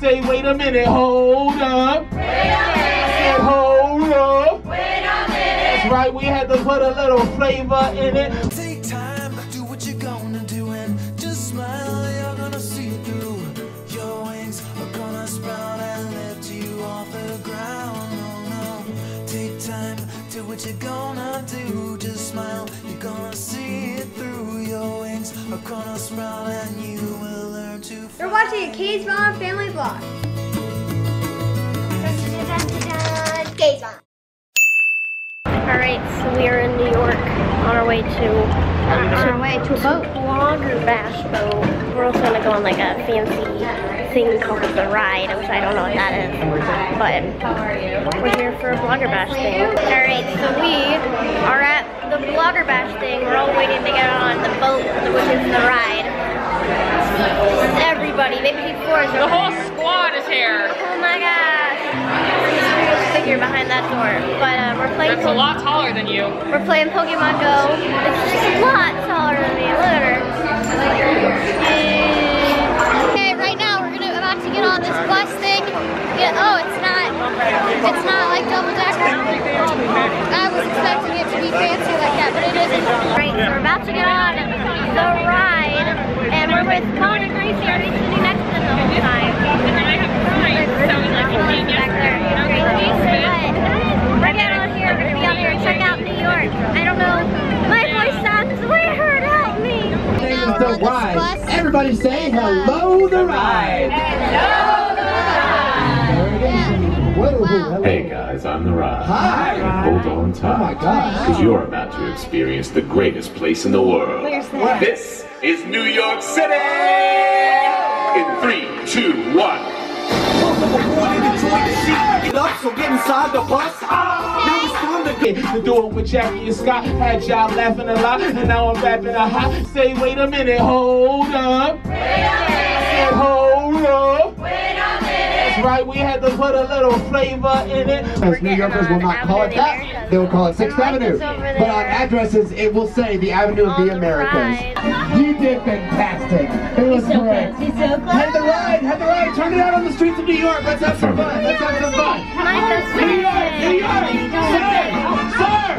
Say, wait a minute, hold up. Wait a minute. Hold up. Wait a minute. That's right, we had to put a little flavor in it. Take time, do what you're gonna do and just smile, you're gonna see it through. Your wings are gonna sprout and lift you off the ground. No, no. Take time, do what you're gonna do. Just smile, you're gonna see it through. Your wings are gonna sprout and you to You're watching a KittiesMama Family Vlog. KittiesMama. Alright, so we are in New York on our way to uh, On our way to a boat. Blogger Bash boat. We're also gonna go on like a fancy thing called the ride, which I don't know what that is. But we're here for a Blogger Bash thing. Alright, so we are at the Blogger Bash thing. We're all waiting to get on the boat, which is the ride. Everybody, maybe four is The whole squad is here. Oh my gosh. Figure behind that door. But uh, we're playing That's a lot taller than you. we're playing Pokemon Go. It's just a lot taller than me. Look at her. Okay, right now we're gonna about to get on this bus thing. Yeah, oh, it's not. It's not like double decker. I was expecting it to be fancy like that, but it isn't. Right, so we're about to get on the ride, and we're with Colin and Gracie. Are we sitting next to them the whole time? And I have pride, so like convenient. Back there, Gracie. But we're getting on here. We're gonna be out here and check out New York. I don't know. My voice sounds weird. Help me. Now we're on this bus. Everybody say hello the ride. Wow. Hey guys, I'm the Ride. Hi. And hold on tight. Oh my gosh. Because you're about to experience the greatest place in the world. Where's that? This is New York City! In three, two, one. So get inside the bus. Now it's time to get to do it with Jackie and Scott. Had y'all laughing a lot, and now I'm rapping a hot. Say, wait a minute, hold up. Wait a minute. Right, we had to put a little flavor in it. As New Yorkers will not call it that. They will call it Sixth Avenue. But on addresses, it will say the Avenue of the the Americas. ride. You did fantastic. It was great. Head the ride, head the ride. Turn it out on the streets of New York. Let's have some fun. Let's have some fun. My best New friend. York, New York. Sir, sir, sir.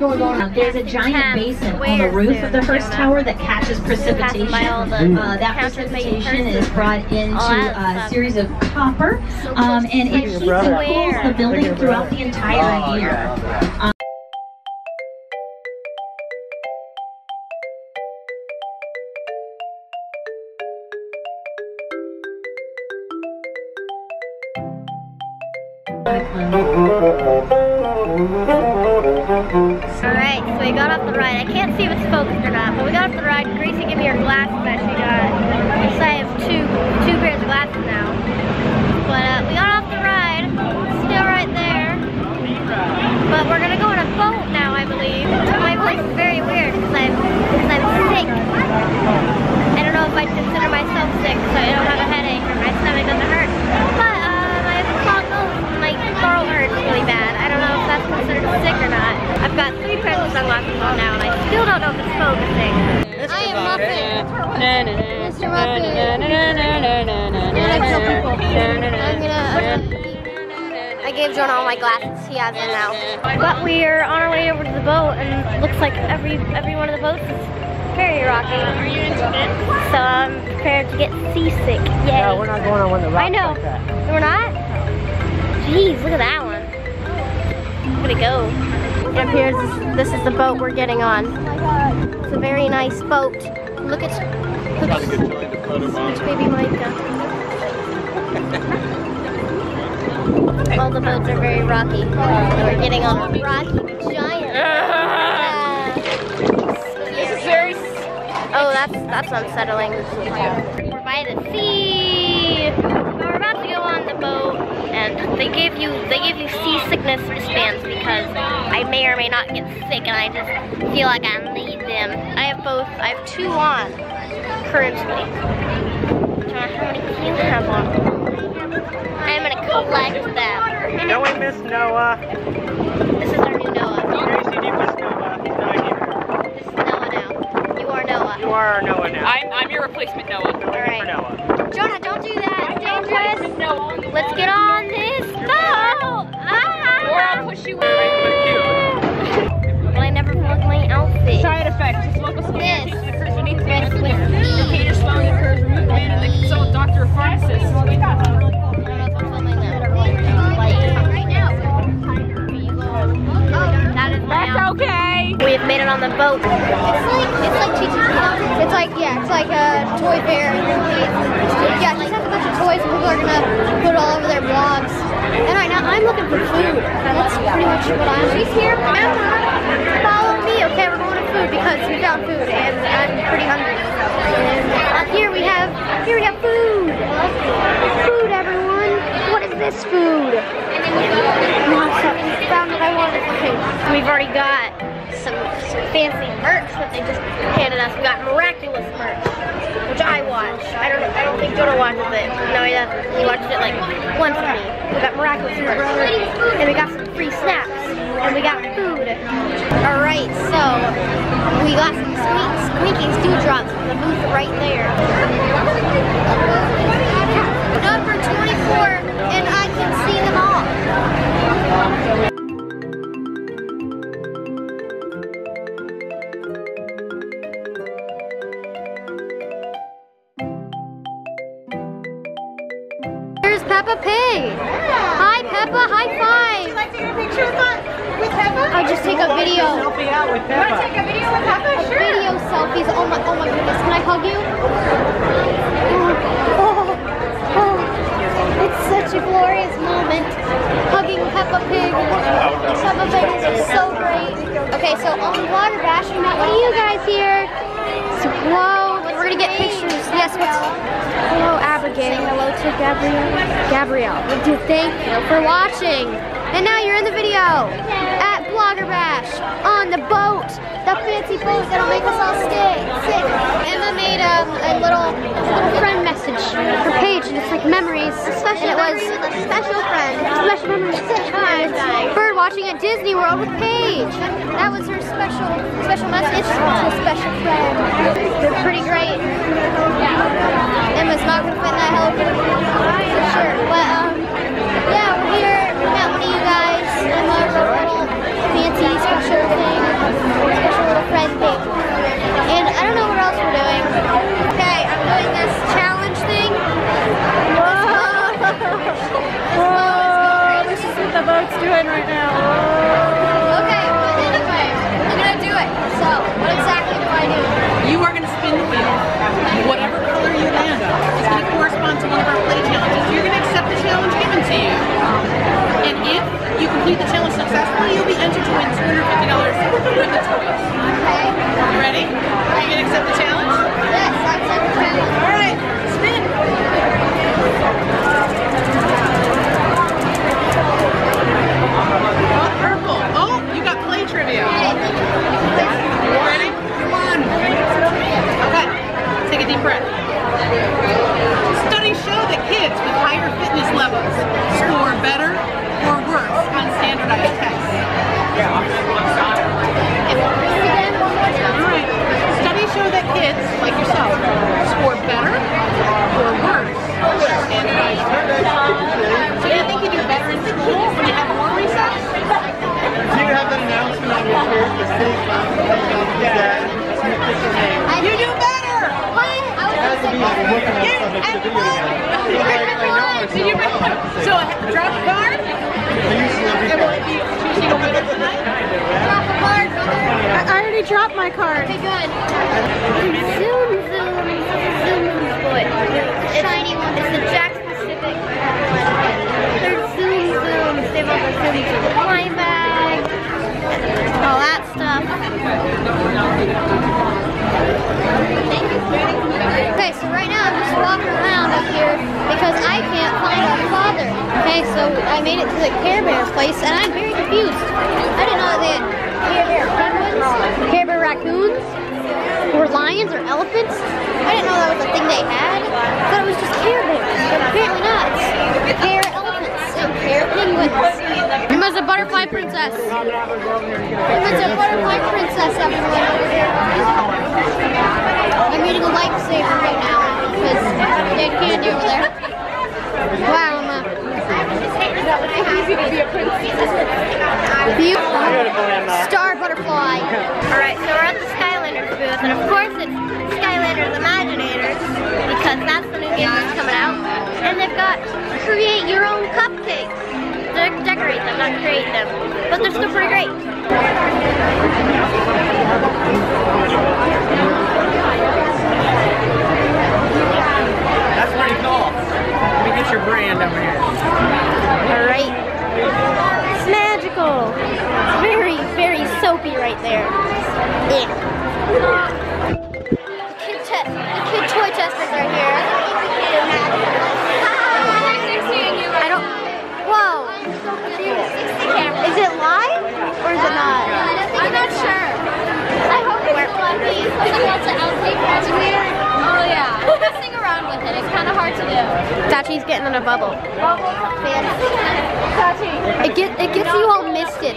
Going on? There's a giant Cam, basin on the roof of the Hearst Tower that catches precipitation. by Uh, that precipitation is brought into a series of copper, um, and it heats and cools the building throughout the entire year. Um, Alright, so we got off the ride. I can't see if it's focused or not, but we got off the ride. Gracie gave me her glasses that she got. So I have two two pairs of glasses now. But uh, we got off the ride. Still right there. But we're gonna go I gave Jonah all my glasses. He has them now. But we are on our way over to the boat, and looks like every every one of the boats is very rocky. Are you into? So I'm prepared to get seasick. Yay! No, we're not going on one of the rocks I know. like that. We're not. Jeez, look at that one. Look at it go. Up here, this, this is the boat we're getting on. It's a very nice boat. Look at look at, look at baby Micah. All the boats are very rocky. We're getting on a rocky giant. This is very. Oh, that's that's unsettling. We're by the sea. We're about to go on the boat, and they give you they give you seasickness wristbands because I may or may not get sick, and I just feel like I need them. I have both. I have two on currently. Uh, how many do you have on? I'm gonna collect them. No, we miss Noah. This is our new Noah. Gracie, you miss Noah. He's not here. This is Noah now. You are Noah. You are our Noah now. I'm, I'm your replacement, Noah. All right. For Noah. Jonah, don't do that. It's dangerous. Let's get on this boat. Or I'll Ah. push you But I never vlogged my outfit. Side effect, just look a This. the occurs beneath the This with The me. cage swelling occurs, remove the man and they consult doctor or pharmacist. I don't know if I'm boat. It's like it's like TTT. It's like yeah, it's like a toy fair. Yeah, just have a bunch of toys and people are gonna put all over their blogs. And right now I'm looking for food. That's pretty much what I'm. She's here. Emma, follow merch, which I watch. I don't I don't think Jonah watches it. No, he doesn't. He watches it like once a. We got miraculous merch, and we got some free snacks, and we got food. All right, so we got some squeak, squeaking dewdrops from the booth right there. Number 24, Here's Peppa Pig. Hi, Peppa. High five. like to get a picture with, uh, with Peppa? I'll just take a video. Selfie out with Peppa. Take a video with Peppa? Sure. Video selfies. Oh my, oh my goodness. Can I hug you? Oh, oh, it's such a glorious moment. Hugging Peppa Pig. Peppa Pig is so great. Okay, so on Water Bash, we met one of you guys here. So, hello. We're gonna get pictures. Yes, what's Hello, Say hello to Gabrielle. Gabrielle. Dude, thank you for watching. And now you're in the video at Blogger Bash on the boat, the fancy boat that'll make us all stay sick. Emma made um, a little little friend message, her page, and it's like memories. Special it was a special friend. Special memories. Bird watching at Disney World with Paige. That was her special special message to a special friend. They're pretty great. Emma's not gonna fit in that helicopter for sure. But um, yeah, we're here. We met one of you guys. Emma wrote a little fancy special thing, special little friend thing. And I don't know what else we're doing. Okay, I'm doing this challenge thing. Whoa! This is what the boat's doing right now. So drop a card? Drop a card. I already dropped my card. Okay, good. Zoom, zoom, zoom, zoom. It's, Shiny one. It's the Jack Pacific one. They're zoom, zooms. They've all the zoom, zoom. Okay, so I made it to the Care Bear place and I'm very confused. I didn't know that they had Care Bear penguins, Care Bear raccoons, or lions or elephants. I didn't know that was a thing they had. I thought it was just care bears, but apparently not. It's care elephants and care penguins. Emma's a butterfly princess. Emma's a butterfly princess, everyone over here. I'm eating a lifesaver right now because dead candy over there. Wow, Emma. Beautiful. Star butterfly. Alright, so we're at the Skylanders booth, and of course it's Skylanders Imaginators, because that's the new game that's coming out. And they've got create your own cupcakes. De- decorate them, not create them. But they're still pretty great. hard to do. Tachi's getting in a bubble. Bubble. Tachi. It, get, it gets you all misted.